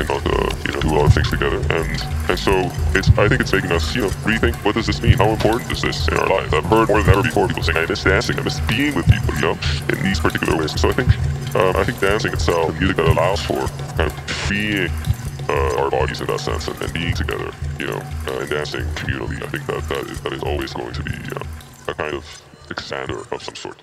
uh, you know do a lot of things together, and and so it's I think it's making us you know rethink what does this mean? How important is this in our lives? I've heard more than ever before people saying I miss dancing, I miss being with people, you know, in these particular ways. And so I think um, I think dancing itself, the music that allows for kind of freeing uh, our bodies in that sense and, and being together, you know, uh, and dancing communally. I think that that is, that is always going to be uh, a kind of expander of some sort.